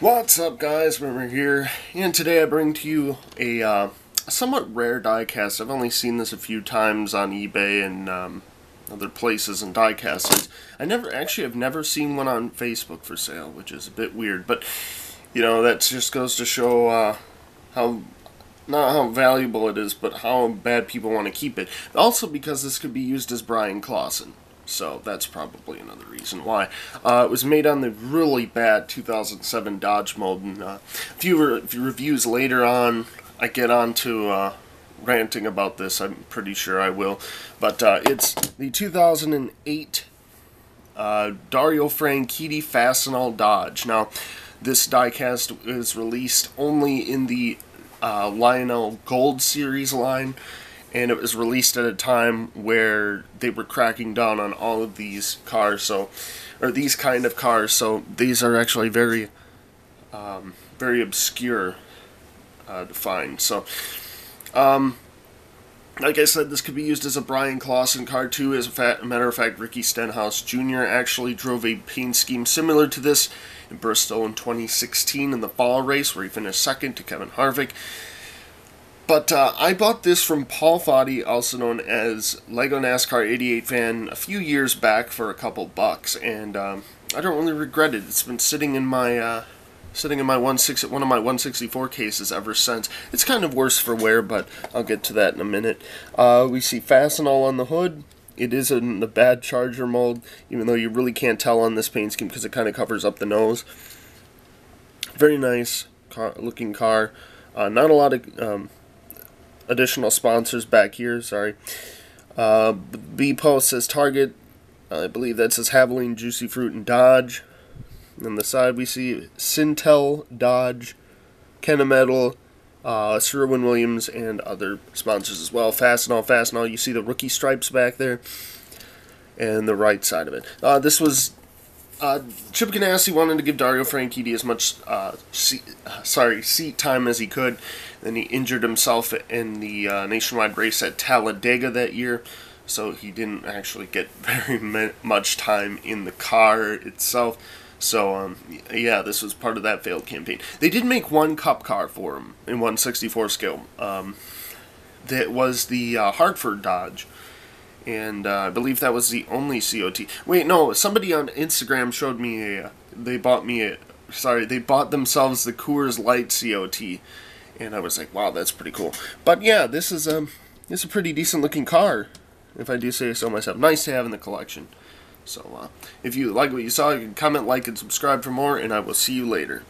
What's up guys, Wimmer here, and today I bring to you a, uh, somewhat rare diecast. I've only seen this a few times on eBay and um, other places and diecast. I never, actually I've never seen one on Facebook for sale, which is a bit weird, but, you know, that just goes to show uh, how, not how valuable it is, but how bad people want to keep it. Also because this could be used as Bryan Clauson so that's probably another reason why. Uh, it was made on the really bad 2007 Dodge mold, and uh, a few, re reviews later on, I get on to uh, ranting about this, I'm pretty sure I will. But uh, it's the 2008 uh, Dario Franchitti Fastenal Dodge. Now, this diecast is released only in the uh, Lionel Gold Series line and it was released at a time where they were cracking down on all of these cars so or these kind of cars so these are actually very um, very obscure uh, to find so um, like I said, this could be used as a Bryan Clauson car too. As a, matter of fact, Ricky Stenhouse Jr. actually drove a paint scheme similar to this in Bristol in 2016 in the fall race, where he finished second to Kevin Harvick. But uh, I bought this from Paul Foddy, also known as Lego NASCAR 88 fan, a few years back for a couple bucks, and um, I don't really regret it. It's been sitting in my uh, sitting in my one six one of my 164 cases ever since. It's kind of worse for wear, but I'll get to that in a minute. Uh, we see Fastenal on the hood. It is in the bad Charger mold, even though you really can't tell on this paint scheme because it kind of covers up the nose. Very nice car, looking car. Uh, not a lot of um, additional sponsors back here. Sorry. Uh, B post says Target. I believe that says Havoline, Juicy Fruit, and Dodge. On the side, we see Sintel, Dodge, Kennametal, uh, Sherwin Williams, and other sponsors as well. Fastenal, Fastenal. You see the rookie stripes back there, and the right side of it. Uh, this was uh, Chip Ganassi wanted to give Dario Franchitti as much uh, seat, sorry seat time as he could. Then he injured himself in the uh, nationwide race at Talladega that year, so he didn't actually get very much time in the car itself. So um, yeah, this was part of that failed campaign. They did make one Cup car for him in 164 scale. Um, that was the uh, Hartford Dodge and uh, I believe that was the only COT. Wait, no, somebody on Instagram showed me a. They bought me a. Sorry, they bought themselves the Coors Light COT, and I was like, wow, that's pretty cool. But yeah, this is um, this is a pretty decent looking car, if I do say so myself. Nice to have in the collection. So uh, if you like what you saw, you can comment, like, and subscribe for more, and I will see you later.